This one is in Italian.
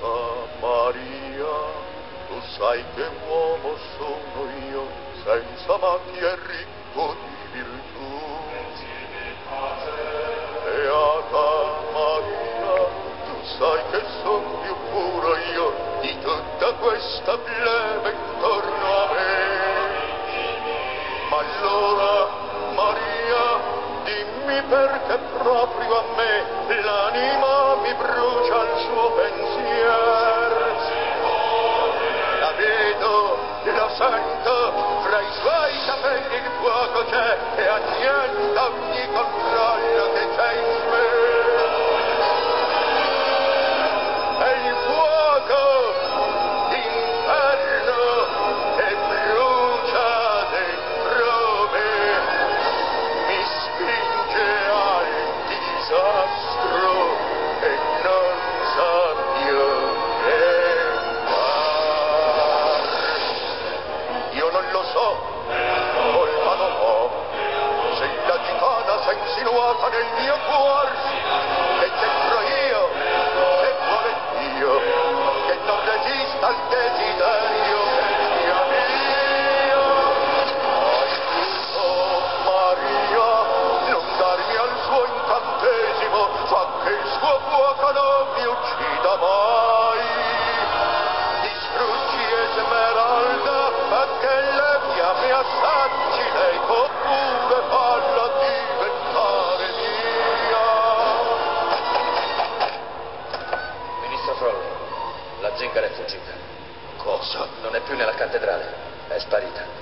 Santa Maria, tu sai che uomo sono io, senza macchia e ricco di virtù. Beata Maria, tu sai che sono più puro io di tutta questa plebe intorno a me. Ma allora, Maria, dimmi perché proprio a me l'anima mi brucia Al fra i suoi capelli il fuoco c'è e annienta ogni controllo zingara è fuggita. Cosa? Non è più nella cattedrale, è sparita.